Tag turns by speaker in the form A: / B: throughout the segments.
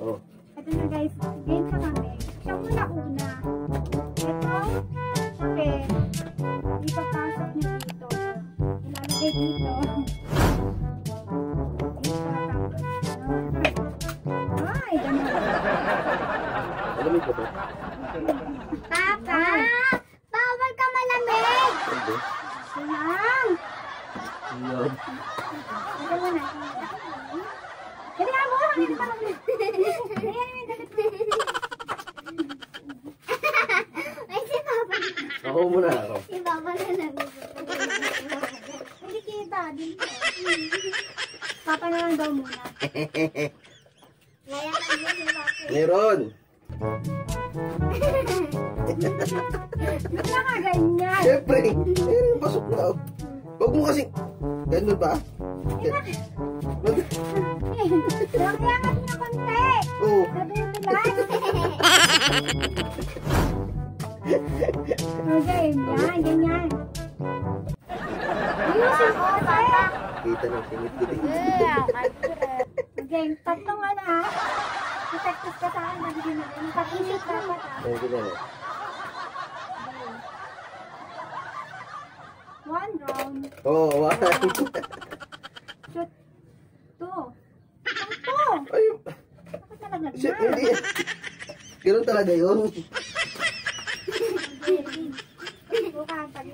A: oh.
B: Ito guys, game na kami. Siya muna una. Ito, papel. Ipapasok niyo dito. Ilalagay dito. Ay, ganun.
A: Alamig ba ba?
B: Papa! Bawal ka malamig!
A: Hindi.
B: Lang!
A: Yun.
B: Ito muna. Dali nga mo! Hindi pa lang. Ayan, may dalit. Ay, si Papa.
A: Ako muna ako.
B: Si Papa na lang. Hindi kita. Dito. Papa na lang daw muna.
A: Meron.
B: Ba't ka ganyan?
A: Siyempre. Meron pasok na. oh. Huwag mo kasi. Ganun ba? Wag-
B: Eh, Nakiangat na konti.
A: Oo.
B: Pilas. Okay, yan, ganyan. Ayusin ko, Papa.
A: Kita ng singit ko din.
B: Okay, tatlong ano ha. Protective ka sa akin, nabigyan mo. Pag-isip ka pa ha.
A: Ayun ko na. no?
B: One round.
A: Oo, oh, one.
B: Shoot. Two. Two.
A: Ay,
B: Bakit talaga
A: shit,
B: yan?
A: hindi. Ganun talaga yun.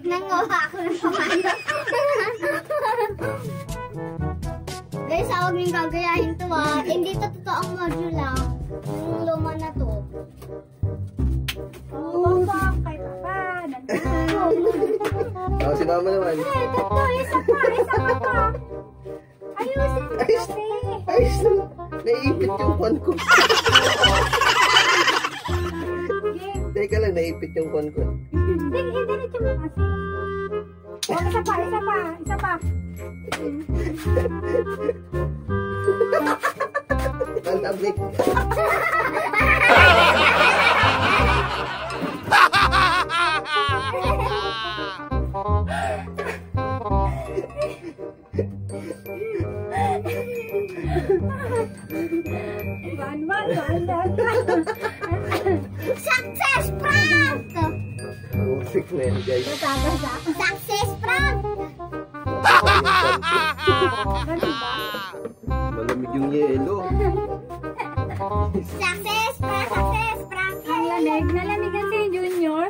B: Nanguha ako ng pamalo. Guys, huwag niyong gagayahin to ah. Hindi to totoong module ah. Nandito.
A: Ako si mama naman.
B: Ay, tatlo. Isa pa. Isa pa. Ayusin mo
A: Ayos.
B: kasi.
A: Ayos na. Naipit yung kwan ko. Teka lang, naipit yung kwan ko.
B: Hindi, hindi rin mo kasi. Oh, isa pa, isa pa, isa pa.
A: Malamig.
B: One, one, one. Success prank!
A: Musik na yan, guys.
B: Success prank!
A: Malamig yung yelo.
B: Success prank! Success prank! Ang lamig. Nalamigan si Junior.